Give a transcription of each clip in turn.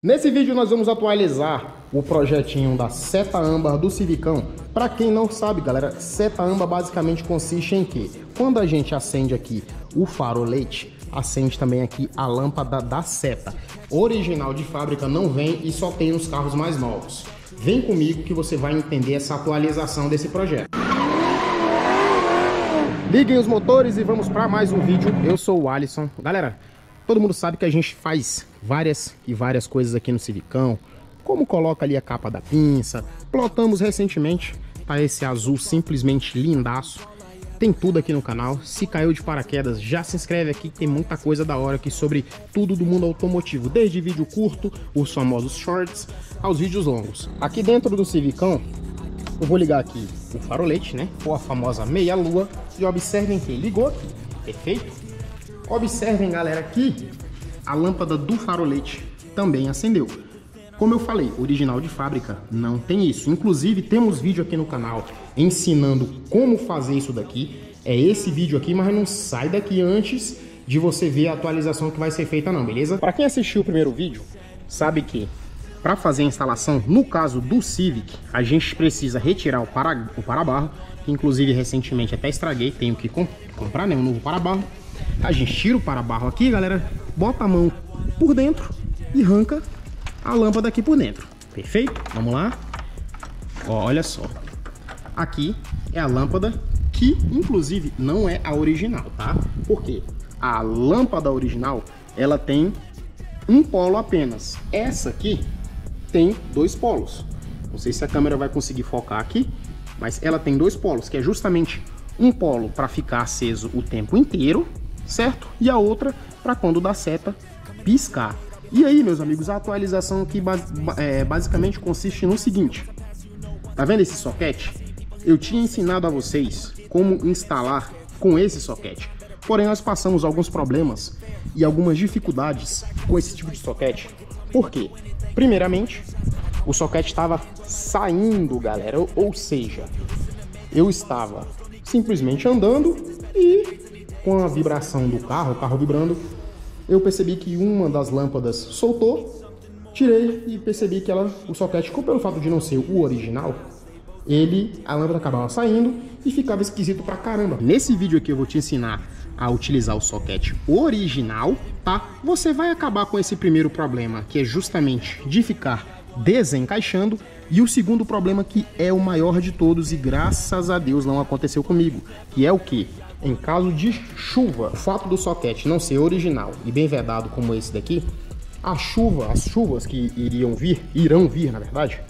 Nesse vídeo nós vamos atualizar o projetinho da seta âmbar do Civicão. Para quem não sabe, galera, seta âmbar basicamente consiste em que quando a gente acende aqui o farolete, acende também aqui a lâmpada da seta. Original de fábrica não vem e só tem nos carros mais novos. Vem comigo que você vai entender essa atualização desse projeto. Liguem os motores e vamos para mais um vídeo. Eu sou o Alisson. Galera, Todo mundo sabe que a gente faz várias e várias coisas aqui no Civicão, como coloca ali a capa da pinça, plotamos recentemente, tá esse azul simplesmente lindaço. Tem tudo aqui no canal, se caiu de paraquedas já se inscreve aqui tem muita coisa da hora aqui sobre tudo do mundo automotivo, desde vídeo curto, os famosos shorts, aos vídeos longos. Aqui dentro do Civicão, eu vou ligar aqui o farolete, né, ou a famosa meia lua, e observem que ligou aqui, perfeito? Observem, galera, que a lâmpada do farolete também acendeu. Como eu falei, original de fábrica não tem isso. Inclusive, temos vídeo aqui no canal ensinando como fazer isso daqui. É esse vídeo aqui, mas não sai daqui antes de você ver a atualização que vai ser feita não, beleza? Para quem assistiu o primeiro vídeo, sabe que para fazer a instalação, no caso do Civic, a gente precisa retirar o, para, o para-barro, que inclusive recentemente até estraguei, tenho que comp comprar né, um novo para-barro. A gente tira o para-barro aqui, galera, bota a mão por dentro e arranca a lâmpada aqui por dentro. Perfeito? Vamos lá. Ó, olha só. Aqui é a lâmpada que, inclusive, não é a original, tá? Por quê? A lâmpada original, ela tem um polo apenas. Essa aqui tem dois polos. Não sei se a câmera vai conseguir focar aqui, mas ela tem dois polos, que é justamente um polo para ficar aceso o tempo inteiro certo? E a outra para quando dá seta piscar. E aí, meus amigos, a atualização aqui é, basicamente consiste no seguinte. Tá vendo esse soquete? Eu tinha ensinado a vocês como instalar com esse soquete. Porém, nós passamos alguns problemas e algumas dificuldades com esse tipo de soquete. Por quê? Primeiramente, o soquete estava saindo, galera. Ou seja, eu estava simplesmente andando e com a vibração do carro, o carro vibrando, eu percebi que uma das lâmpadas soltou, tirei e percebi que ela, o soquete, pelo fato de não ser o original, ele, a lâmpada acabava saindo e ficava esquisito pra caramba. Nesse vídeo aqui eu vou te ensinar a utilizar o soquete original, tá? Você vai acabar com esse primeiro problema, que é justamente de ficar desencaixando, e o segundo problema que é o maior de todos e graças a Deus não aconteceu comigo, que é o que? Em caso de chuva, o fato do soquete não ser original e bem vedado como esse daqui, a chuva, as chuvas que iriam vir, irão vir na verdade,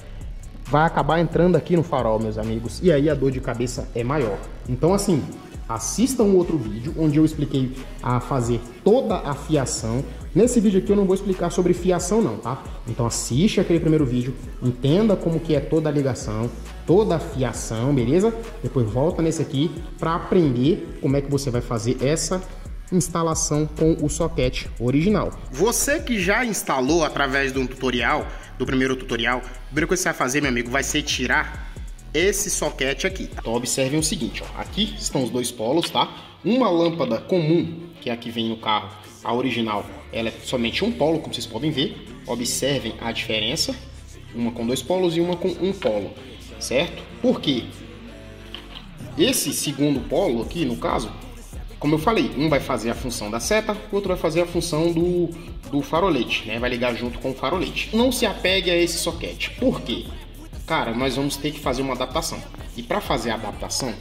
vai acabar entrando aqui no farol, meus amigos, e aí a dor de cabeça é maior. Então assim, assista um outro vídeo onde eu expliquei a fazer toda a fiação. Nesse vídeo aqui eu não vou explicar sobre fiação não, tá? Então assiste aquele primeiro vídeo, entenda como que é toda a ligação, toda a fiação, beleza? Depois volta nesse aqui para aprender como é que você vai fazer essa instalação com o soquete original. Você que já instalou através de um tutorial, do primeiro tutorial, a primeira coisa que você vai fazer, meu amigo, vai ser tirar esse soquete aqui. Tá? Então observem o seguinte, ó. aqui estão os dois polos, tá? Uma lâmpada comum, que é a que vem no carro, a original, ela é somente um polo, como vocês podem ver. Observem a diferença, uma com dois polos e uma com um polo certo? Por quê? Esse segundo polo aqui, no caso, como eu falei, um vai fazer a função da seta, o outro vai fazer a função do, do farolete, né? Vai ligar junto com o farolete. Não se apegue a esse soquete. Por quê? Cara, nós vamos ter que fazer uma adaptação. E para fazer a adaptação,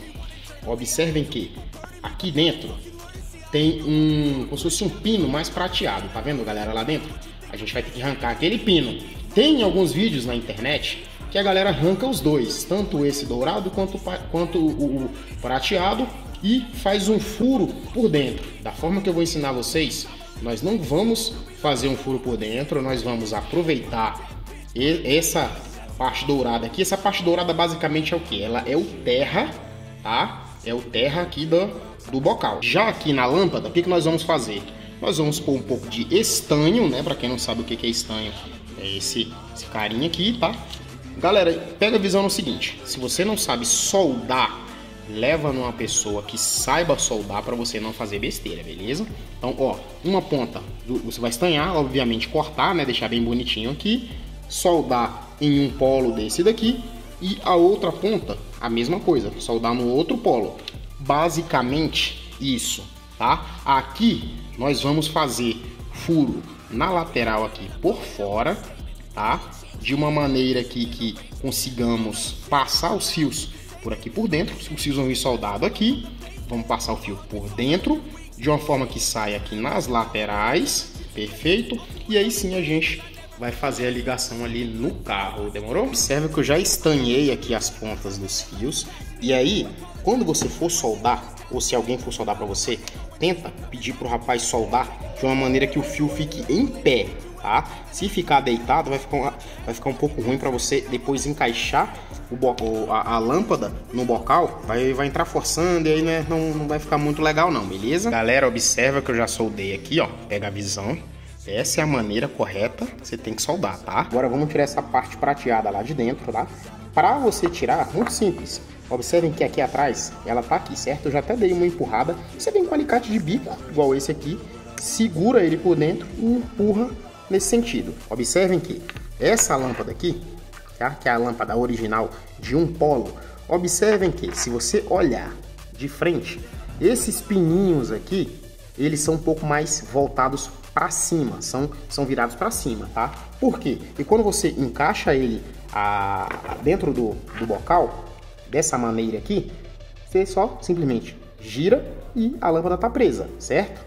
observem que aqui dentro tem um, como se fosse um pino mais prateado, tá vendo, galera, lá dentro? A gente vai ter que arrancar aquele pino. Tem alguns vídeos na internet que a galera arranca os dois, tanto esse dourado quanto, quanto o, o prateado e faz um furo por dentro. Da forma que eu vou ensinar vocês, nós não vamos fazer um furo por dentro, nós vamos aproveitar essa parte dourada aqui. Essa parte dourada basicamente é o que? Ela é o terra, tá? É o terra aqui do, do bocal. Já aqui na lâmpada, o que, que nós vamos fazer? Nós vamos pôr um pouco de estanho, né? Para quem não sabe o que é estanho, é esse, esse carinha aqui, tá? Galera, pega a visão no seguinte: se você não sabe soldar leva numa pessoa que saiba soldar para você não fazer besteira, beleza? Então, ó, uma ponta você vai estanhar, obviamente cortar, né, deixar bem bonitinho aqui, soldar em um polo desse daqui e a outra ponta, a mesma coisa, soldar no outro polo. Basicamente isso, tá? Aqui nós vamos fazer furo na lateral aqui por fora, tá? De uma maneira aqui que consigamos passar os fios por aqui por dentro. Os fios vão vir soldado aqui. Vamos passar o fio por dentro, de uma forma que saia aqui nas laterais, perfeito. E aí sim a gente vai fazer a ligação ali no carro, demorou? Observe que eu já estanhei aqui as pontas dos fios. E aí, quando você for soldar, ou se alguém for soldar para você, tenta pedir pro rapaz soldar de uma maneira que o fio fique em pé, tá? Se ficar deitado, vai ficar, vai ficar um pouco ruim para você depois encaixar o, a, a, lâmpada no bocal, vai, vai entrar forçando e aí né, não, não vai ficar muito legal não, beleza? Galera, observa que eu já soldei aqui, ó, pega a visão. Essa é a maneira correta que você tem que soldar, tá? Agora vamos tirar essa parte prateada lá de dentro, tá? Para você tirar, muito simples. Observem que aqui atrás, ela tá aqui, certo? Eu já até dei uma empurrada. Você vem com um alicate de bico, igual esse aqui, segura ele por dentro e empurra nesse sentido. Observem que essa lâmpada aqui, tá? que é a lâmpada original de um polo, observem que se você olhar de frente, esses pininhos aqui, eles são um pouco mais voltados para cima, são, são virados para cima, tá? Por quê? E quando você encaixa ele a, a dentro do, do bocal, dessa maneira aqui, você só simplesmente gira e a lâmpada tá presa, certo?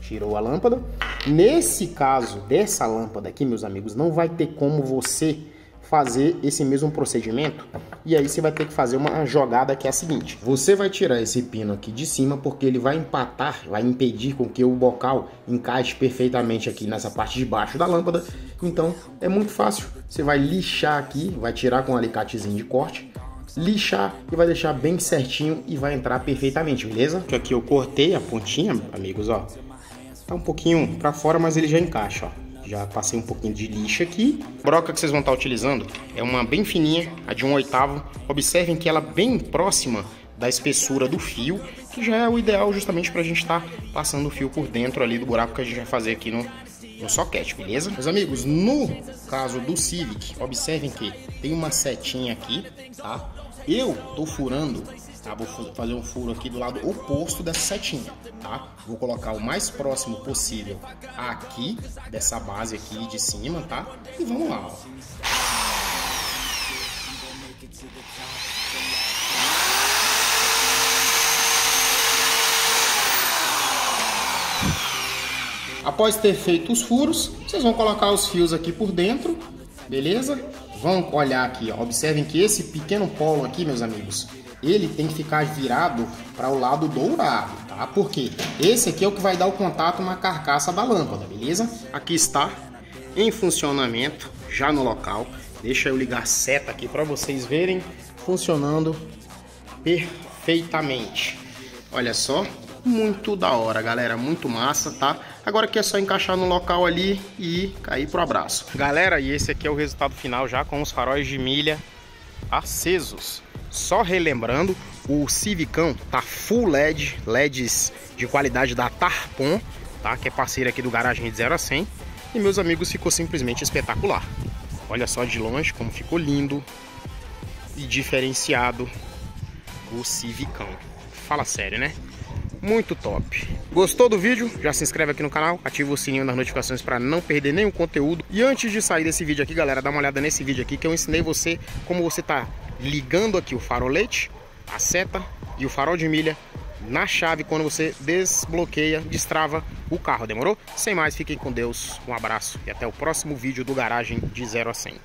Tirou a lâmpada. Nesse caso dessa lâmpada aqui, meus amigos, não vai ter como você fazer esse mesmo procedimento e aí você vai ter que fazer uma jogada que é a seguinte você vai tirar esse pino aqui de cima porque ele vai empatar vai impedir com que o bocal encaixe perfeitamente aqui nessa parte de baixo da lâmpada então é muito fácil você vai lixar aqui vai tirar com um alicatezinho de corte lixar e vai deixar bem certinho e vai entrar perfeitamente, beleza? Aqui eu cortei a pontinha, amigos, ó. Tá um pouquinho para fora, mas ele já encaixa, ó. Já passei um pouquinho de lixa aqui. A broca que vocês vão estar utilizando é uma bem fininha, a de um oitavo. Observem que ela é bem próxima da espessura do fio, que já é o ideal justamente para a gente estar tá passando o fio por dentro ali do buraco que a gente vai fazer aqui no, no soquete, beleza? Meus amigos, no caso do Civic, observem que tem uma setinha aqui, tá? Eu tô furando tá? Vou fazer um furo aqui do lado oposto dessa setinha, tá? Vou colocar o mais próximo possível aqui, dessa base aqui de cima, tá? E vamos lá, ó. Após ter feito os furos, vocês vão colocar os fios aqui por dentro, beleza? Vão olhar aqui, ó. observem que esse pequeno polo aqui, meus amigos, ele tem que ficar virado para o lado dourado, tá? Porque esse aqui é o que vai dar o contato na carcaça da lâmpada, beleza? Aqui está em funcionamento, já no local. Deixa eu ligar a seta aqui para vocês verem funcionando perfeitamente. Olha só, muito da hora, galera, muito massa, tá? Agora aqui é só encaixar no local ali e cair pro abraço. Galera, e esse aqui é o resultado final já com os faróis de milha acesos. Só relembrando, o Civicão tá full LED, LEDs de qualidade da Tarpon, tá? Que é parceira aqui do Garagem de 0 a 100. E meus amigos, ficou simplesmente espetacular. Olha só de longe como ficou lindo e diferenciado o Civicão. Fala sério, né? Muito top. Gostou do vídeo? Já se inscreve aqui no canal, ativa o sininho das notificações para não perder nenhum conteúdo. E antes de sair desse vídeo aqui, galera, dá uma olhada nesse vídeo aqui que eu ensinei você como você tá ligando aqui o farolete, a seta e o farol de milha na chave quando você desbloqueia, destrava o carro, demorou? Sem mais, fiquem com Deus, um abraço e até o próximo vídeo do Garagem de 0 a 100.